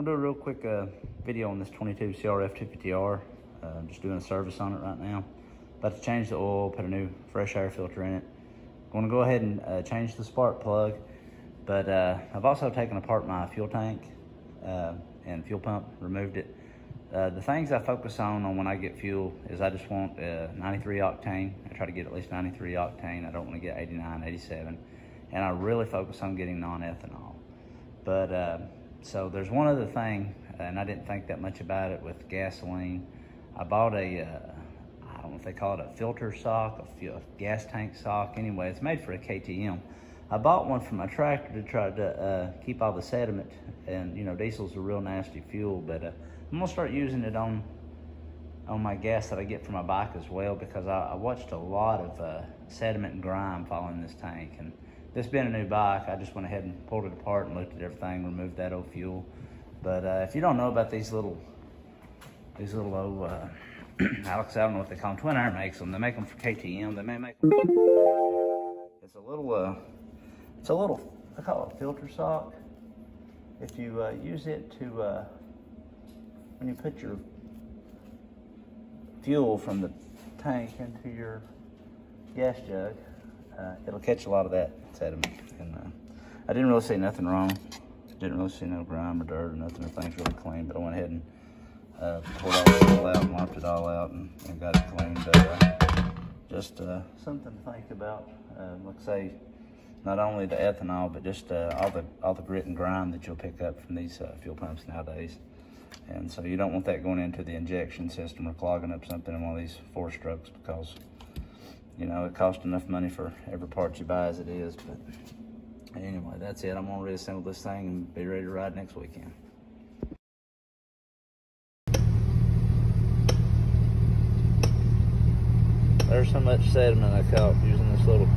I'm gonna do a real quick uh, video on this 22 CRF 250R. Uh, I'm just doing a service on it right now. About to change the oil, put a new fresh air filter in it. I'm Going to go ahead and uh, change the spark plug, but uh, I've also taken apart my fuel tank uh, and fuel pump, removed it. Uh, the things I focus on, on when I get fuel is I just want 93 octane. I try to get at least 93 octane. I don't want to get 89, 87. And I really focus on getting non-ethanol. But so there's one other thing, and I didn't think that much about it with gasoline. I bought a, uh, I don't know if they call it a filter sock, a, a gas tank sock. Anyway, it's made for a KTM. I bought one for my tractor to try to uh, keep all the sediment, and you know, diesel's a real nasty fuel, but uh, I'm gonna start using it on on my gas that I get from my bike as well because I, I watched a lot of uh, sediment and grime fall in this tank, and this being a new bike, I just went ahead and pulled it apart and looked at everything, removed that old fuel. But uh, if you don't know about these little, these little old, uh, Alex, I don't know what they call them, Twin Air makes them. They make them for KTM. They may make them. It's a little, uh, it's a little, I call it a filter sock. If you uh, use it to, uh, when you put your fuel from the tank into your gas jug, uh, it'll catch a lot of that sediment. And uh, I didn't really see nothing wrong. Didn't really see no grime or dirt or nothing. Everything's really clean, but I went ahead and uh, pulled all the oil out and wiped it all out and, and got it cleaned. Uh, just something to think about. Uh, like I say, not only the ethanol, but just uh, all the all the grit and grime that you'll pick up from these uh, fuel pumps nowadays. And so you don't want that going into the injection system or clogging up something in one of these four strokes because you know, it costs enough money for every part you buy as it is. But anyway, that's it. I'm gonna reassemble this thing and be ready to ride next weekend. There's so much sediment I caught using this little